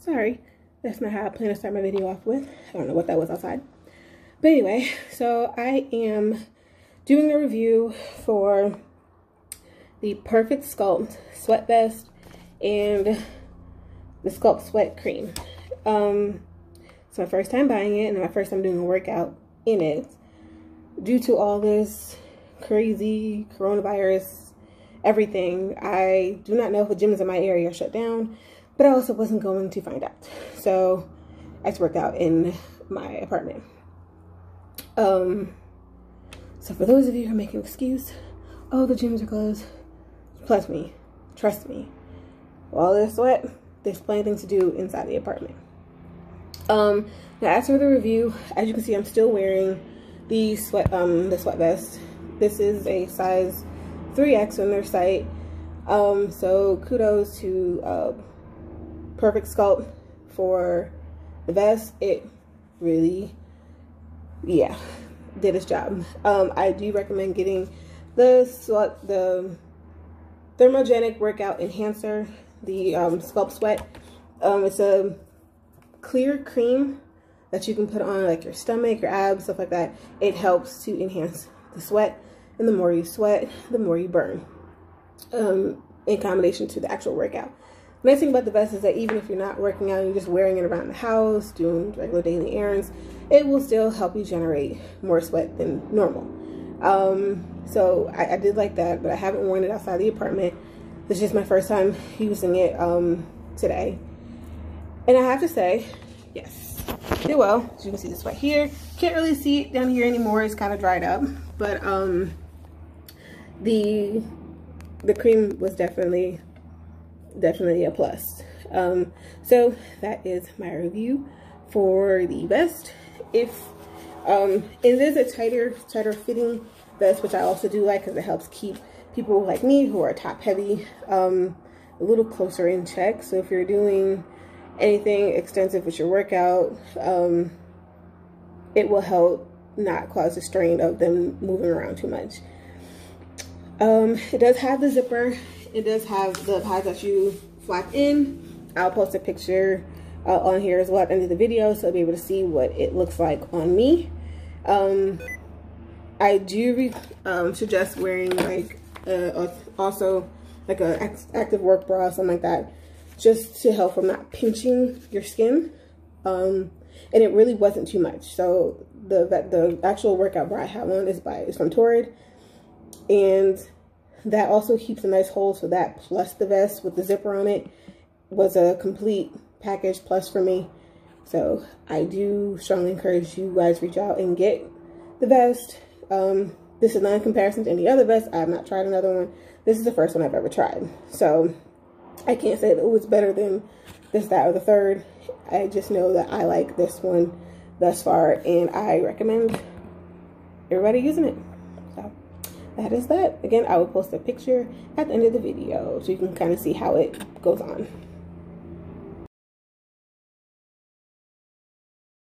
Sorry, that's not how I plan to start my video off with. I don't know what that was outside. But anyway, so I am doing a review for the Perfect Sculpt Sweat Vest and the Sculpt Sweat Cream. Um, it's my first time buying it and my first time doing a workout in it. Due to all this crazy coronavirus, everything, I do not know if the gyms in my area are shut down, but I also wasn't going to find out. So I just to work out in my apartment. Um, so for those of you who are making excuse, oh, the gyms are closed. Plus me, trust me, while there's sweat, there's plenty of things to do inside the apartment. Um, now as for the review, as you can see, I'm still wearing the sweat, um, the sweat vest. This is a size 3X on their site. Um, so kudos to uh, Perfect Sculpt for the vest. It really, yeah, did its job. Um, I do recommend getting the sweat, the Thermogenic Workout Enhancer, the um, Sculpt Sweat. Um, it's a clear cream that you can put on like your stomach, your abs, stuff like that. It helps to enhance the sweat. And the more you sweat, the more you burn. Um, in combination to the actual workout. The nice thing about the vest is that even if you're not working out, and you're just wearing it around the house, doing regular daily errands, it will still help you generate more sweat than normal. Um, so I, I, did like that, but I haven't worn it outside the apartment. This is just my first time using it um, today. And I have to say, yes, did well. As you can see this right here. Can't really see it down here anymore. It's kind of dried up. But um, the the cream was definitely definitely a plus. Um, so that is my review for the vest. If um, it is a tighter, tighter fitting vest, which I also do like because it helps keep people like me who are top heavy um, a little closer in check. So if you're doing anything extensive with your workout, um, it will help not cause the strain of them moving around too much. Um, it does have the zipper. It does have the pads that you flap in. I'll post a picture uh, on here as well at the end of the video so you'll be able to see what it looks like on me. Um, I do um, suggest wearing like uh, also like a active work bra, something like that, just to help from not pinching your skin. Um, and it really wasn't too much. So the the actual workout bra I have on is by is from Torrid, and that also keeps a nice hold. So that plus the vest with the zipper on it was a complete package plus for me. So I do strongly encourage you guys reach out and get the vest. Um, this is not in comparison to any other vest. I have not tried another one. This is the first one I've ever tried. So I can't say that it was better than this, that, or the third. I just know that I like this one thus far and I recommend everybody using it. So that is that. Again, I will post a picture at the end of the video so you can kind of see how it goes on.